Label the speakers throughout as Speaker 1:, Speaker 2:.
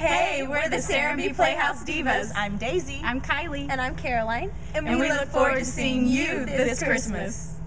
Speaker 1: Hey, we're the Serenbe Playhouse Divas.
Speaker 2: I'm Daisy.
Speaker 1: I'm Kylie.
Speaker 3: And I'm Caroline.
Speaker 1: And, and we, we, look forward to seeing you this Christmas.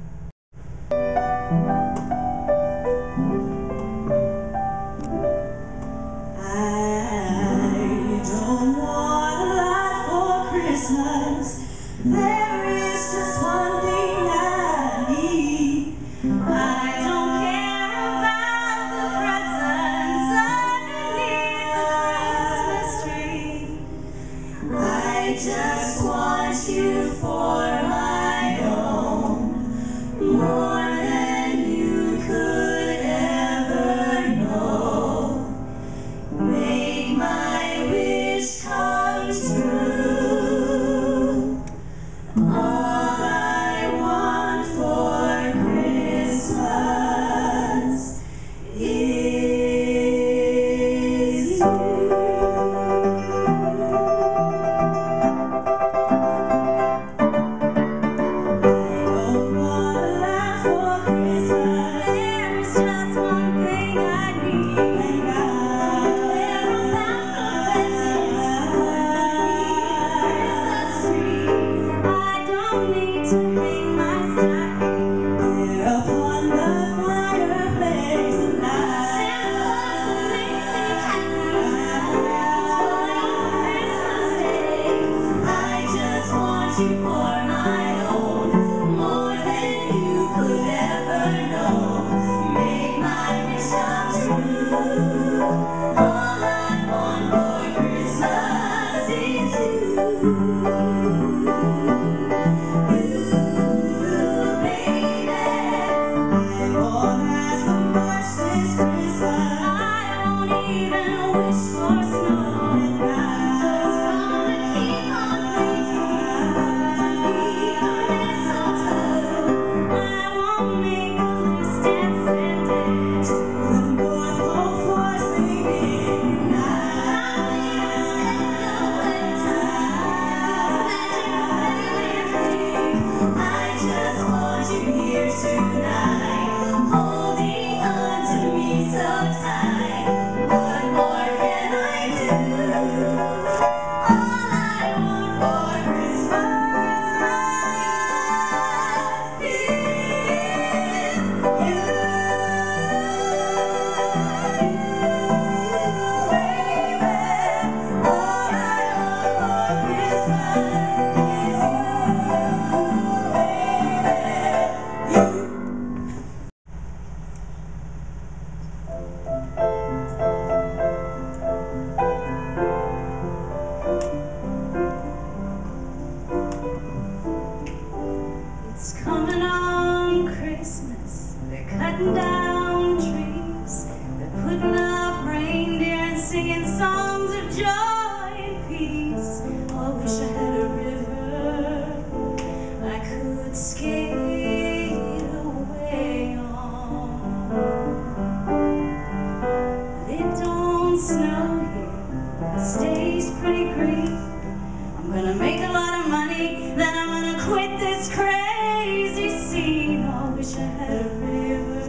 Speaker 4: money, then I'm gonna quit this crazy scene. I wish I had a river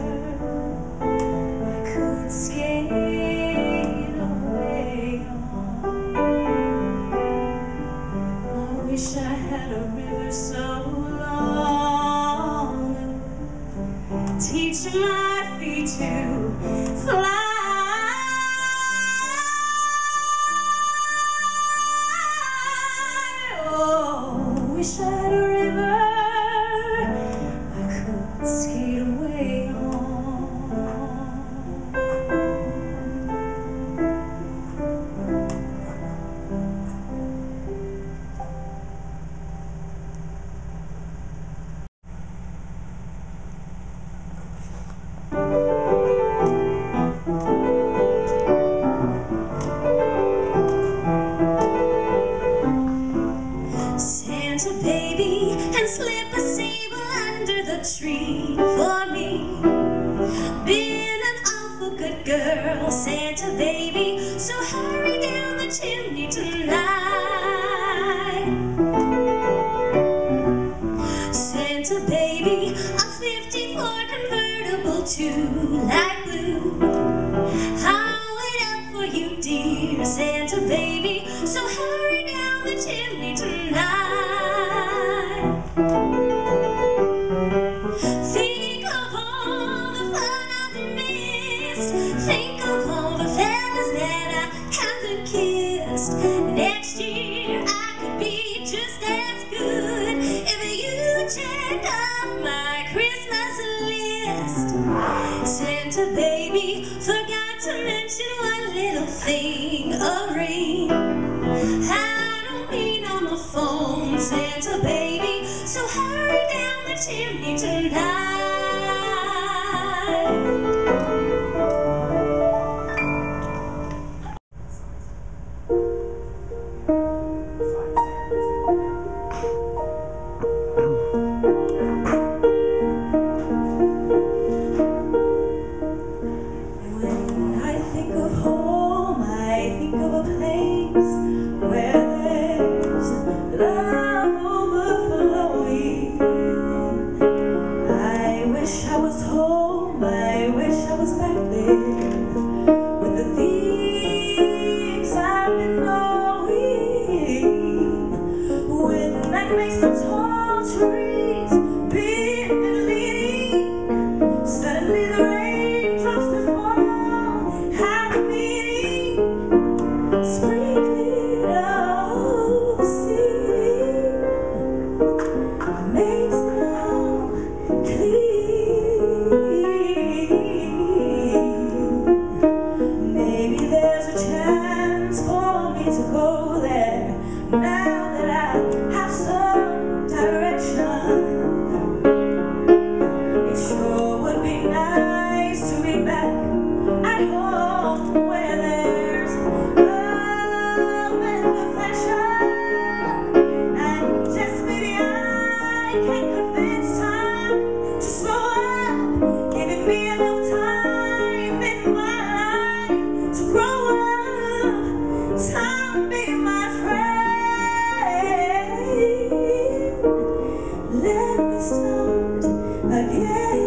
Speaker 4: I could skate away on. I wish I had a river so long, teach my feet to fly. wish I tree for me. been an awful good girl, Santa baby, so hurry down the chimney tonight. Santa baby, a 54 convertible to light blue. I'll wait up for you, dear Santa
Speaker 1: baby, so hurry. one little thing a ring. I don't mean on the phone, Santa baby, so hurry down the chimney tonight. again.